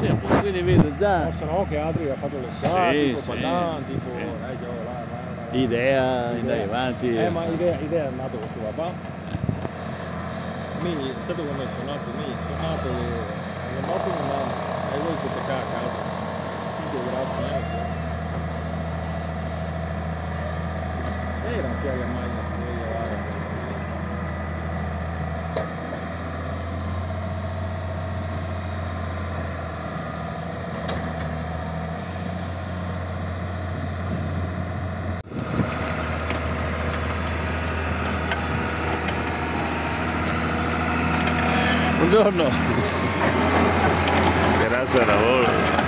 Sì, un po', quindi vedo già No, se no che altri ha fatto le Sì, sì, Bandan, tipo... sì. Eh, io, là, là, là, là. idea, andare avanti. Eh, ma idea, idea è nato con suo papà. Mi, sai quando sono nato? Mi, sono nato alle notte di mamma e voi che peccare a casa. Figlio grasso neanche. Era un fiaga mai, Buongiorno. Grazie al lavoro.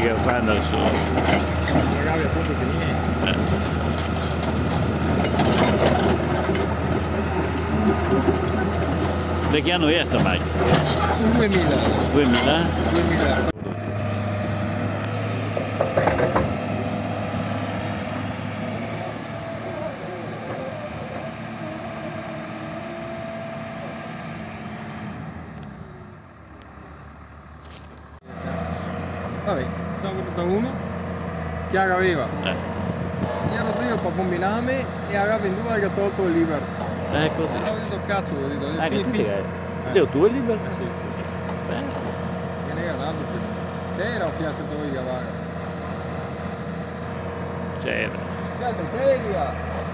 Che fanno il suo. Magari appunto finire. Che anno è sta macchina? 2000. 2000? 2000. Vabbè, sono venuto uno che aveva Eh. ero io per combinarmi e aveva venduto che ha tolto il liver. Ecco. E ho detto cazzo, ho detto, che fin, fin. che... Dio, tu è libero? Eh sì, sì, sì. Bene. Che ne era altro Che era un fiato di Gavaga. C'era. Teria!